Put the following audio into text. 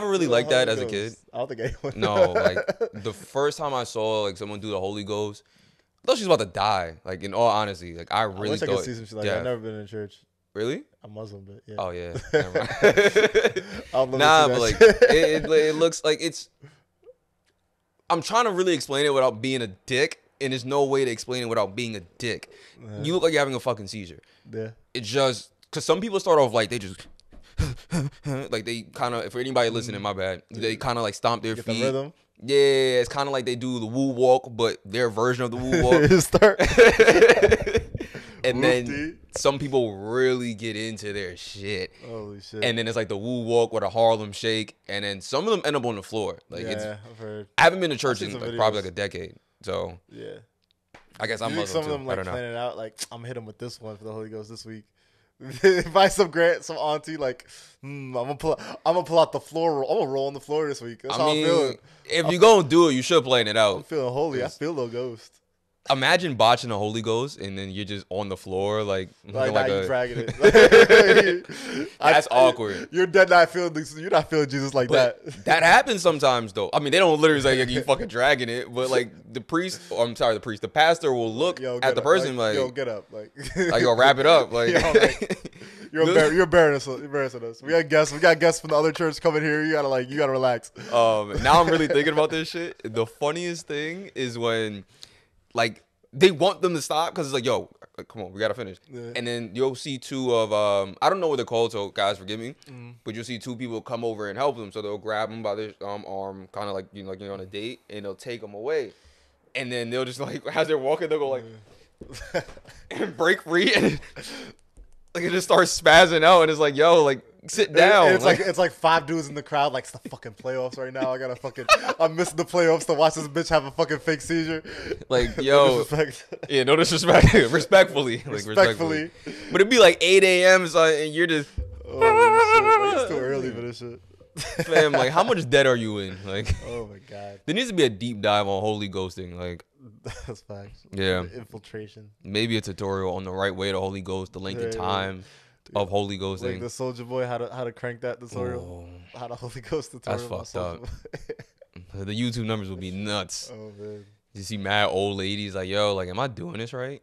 never really liked that as a kid. I don't think anyone. No, like the first time I saw like someone do the Holy Ghost, I thought she was about to die. Like in all honesty, like I I really wish I thought. could see some shit like yeah. I've never been in church. Really? I'm Muslim, but yeah. Oh yeah. Never mind. I'll love nah, but like it, it, it looks like it's. I'm trying to really explain it without being a dick, and there's no way to explain it without being a dick. You look like you're having a fucking seizure. yeah. It just because some people start off like they just. like they kind of, for anybody listening, my bad. They kind of like stomp their Get the feet. rhythm. Yeah, it's kind of like they do the woo walk, but their version of the woo walk. Start. and then some people really get into their shit. Holy shit. And then it's like the woo walk with a Harlem shake, and then some of them end up on the floor. Like yeah, it's, I've heard. I haven't been to church in like, probably like a decade, so Yeah. I guess I'm some too. of them like planning out like I'm gonna hit them with this one for the Holy Ghost this week. Invite some grant, some auntie like, hmm, I'm gonna pull, I'm gonna pull out the floor. roll. I'm gonna roll on the floor this week. That's I how mean, I'm feeling. if you gonna do it, you should plan it out. I'm feeling holy. I feel no ghost. Imagine botching the Holy Ghost and then you're just on the floor like Like, like a- dragging it. That's awkward. You're dead not feeling. You're not feeling Jesus like But that. that happens sometimes though. I mean, they don't literally say like, you fucking dragging it, but like the priest, or I'm sorry, the priest, the pastor will look Yo, at the up. person like, yo, get up, like, like yo, wrap it up, like. Yo, like, you're embar- you're embarrassing, us- embarrassing us. We got guests. We got guests from the other church coming here. You gotta like, you gotta relax. Um, now I'm really thinking about this shit. The funniest thing is when, like, they want them to stop because it's like, yo, come on, we gotta finish. Yeah. And then you'll see two of um, I don't know what they're called, so guys, forgive me. Mm. But you'll see two people come over and help them, so they'll grab them by their um arm, kind of like you know, like you're on a date, and they'll take them away. And then they'll just like as they're walking, they'll go like and break free, and like it just starts spazzing out, and it's like, yo, like sit down. It's like, it's like five dudes in the crowd. Like it's the fucking playoffs right now. I gotta fucking. I'm missing the playoffs to watch this bitch have a fucking fake seizure. Like, No yo, disrespect. Yeah, no disrespect. respectfully. Like, respectfully. Respectfully. But it'd be like 8 a.m. So, and you're just, Oh. Like, it's too early for this shit. fam, like, how much debt are you in? Like, Oh my god, there needs to be a deep dive on holy ghosting. Like, that's facts. Yeah. infiltration. maybe a tutorial on the right way to holy ghost, the length Yeah, of yeah. Time of holy Ghost. Like the Soulja Boy, how to how to crank that tutorial, Oh, how to Holy Ghost tutorial. That's fucked up. The YouTube numbers would be nuts. Oh man. You see mad old ladies like, yo, like, am I doing this right?